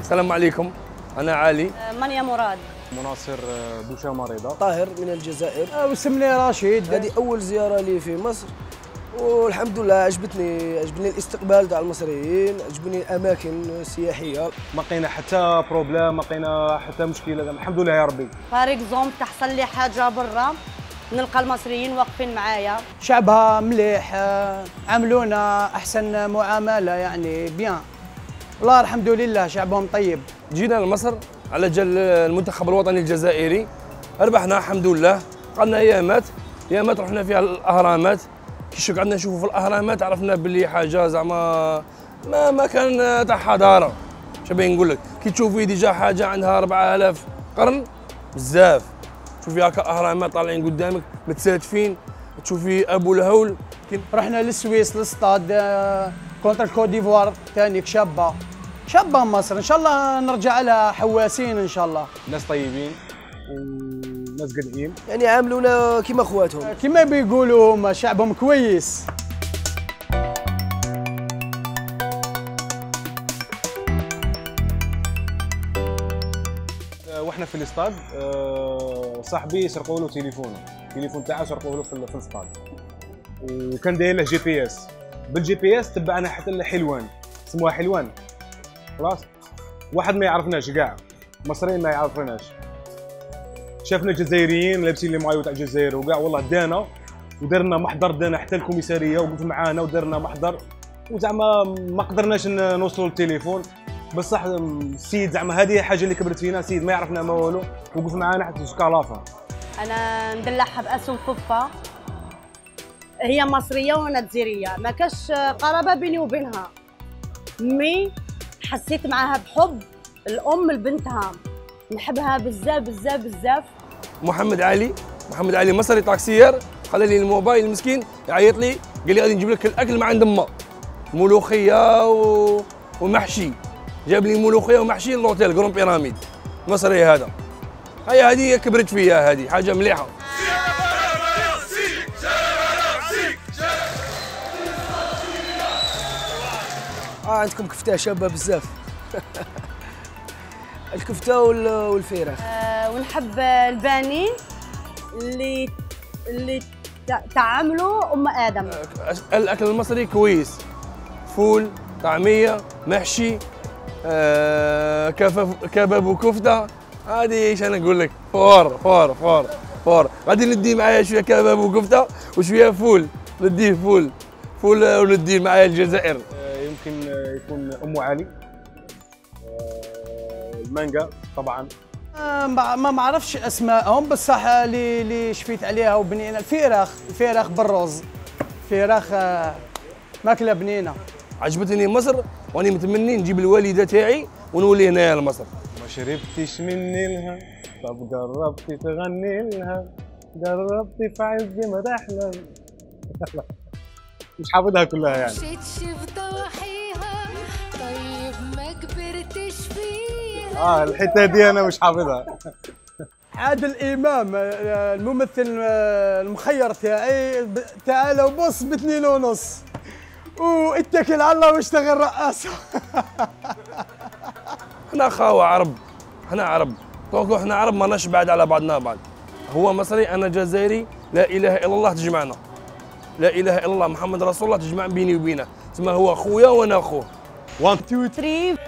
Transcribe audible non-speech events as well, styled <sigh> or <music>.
السلام عليكم. أنا علي. مانيا مراد؟ مناصر بوشا مريضة طاهر من الجزائر. وسمني رشيد هذه أول زيارة لي في مصر. والحمد لله عجبتني عجبني الاستقبال تاع المصريين عجبني الأماكن السياحية. ما لقينا حتى problème ما لقينا حتى مشكلة. الحمد لله يا ربي. par exemple تحصل لي حاجة برا نلقى المصريين واقفين معايا. شعبها مليح آه، عملونا أحسن معاملة يعني bien والله الحمد لله شعبهم طيب. جينا لمصر على جال المنتخب الوطني الجزائري. ربحنا الحمد لله. قعدنا أيامات أيامات رحنا فيها الأهرامات. كي قعدنا نشوفوا في الأهرامات عرفنا باللي حاجة زعما ما ما كان تاع حضارة. شبيه نقول لك؟ كي تشوفي déjà حاجة عندها 4000 قرن بزاف. تشوفي هكا أهرامات طالعين قدامك متساتفين. تشوفي أبو الهول. رحنا للسويس للستاد آه، contre ال Côte d'Ivoire ثاني شابه شابه مصر إن شاء الله نرجع لها حواسين إن شاء الله. ناس طيبين وناس قدعين. يعني عاملونا كيما خواتهم. كما بيقولوا هم شعبهم كويس. آه، وإحنا في الاستاد آه، صاحبي سرقوا له تليفونه التليفون تاعه سرقوه له في في الاستاد. وكان داير له GPS. بال GPS تبعنا حتى لحلوان اسمها حلوان. خلاص؟ واحد ما يعرفناش كاع. مصريين ما يعرفوناش. شافنا جزائريين لابسين لي مايو تاع الجزائر وكاع. والله دانا ودرنا محضر دانا حتى الكوميسارية وقف معانا ودرنا محضر. وزعما ما قدرناش نوصلوا للتليفون. بصح السيد زعما هذه حاجة اللي كبرت فينا سيد ما يعرفنا ما والو. وقف معانا حتى سكالافا أنا ندلعها باسم فوفا هي مصرية وأنا جزائرية. ما كاش قرابة بيني وبينها. mais حسيت معاها بحب الأم لبنتها نحبها بزاف بزاف بزاف محمد علي محمد علي مصري taxieur خلى لي الموبايل المسكين يعيط لي قال لي غادي نجيب لك الأكل ما عند ما ملوخية و... ومحشي. جاب لي ملوخية ومحشي l'hôtel Grand Pyramide. مصري هذا. هي هذه كبرت فيها هذه حاجة مليحة. آه عندكم كفتة شابة بزاف. <laughs> الكفتة وال- والفراخ. أه ونحب الباني اللي اللي تع- تعاملوا أم آدم. الأكل المصري كويس. فول طعمية محشي آه كباب وكفتة. هذه إيش أنا أقول لك؟ فور فور فور فور غادي ندي معايا شوية كباب وكفتة وشوية فول. نديه فول. فول آه، ونديه معايا الجزائر. أم علي. آه، المانجا طبعا. آه، ما ما معرفش أسمائهم بصح اللي اللي شفيت عليها وبنينه الفراخ الفراخ بالرز. فراخ آه، ماكلة بنينة. عجبتني مصر وأني متمني نجيب الوالدة تاعي ونولي هنايا لمصر. ما شربتش مني لها طب جربتي تغني لها؟ جربتي في عز ما تحلم مش حافظها كلها يعني. آه الحتة دي أنا مش حافظها. عادل امام الممثل المخير تاعي تعال وبص باثنين ونص. واتكل على الله واشتغل رقاصة. <laughs> إحنا خاوة عرب إحنا عرب. طوكو إحنا عرب ماناش بعد على بعضنا بعض هو مصري أنا جزائري. لا إله إلا الله تجمعنا. لا إله إلا الله محمد رسول الله تجمع بيني وبينه. تسمى هو أخويا وأنا أخوه. 1 2 3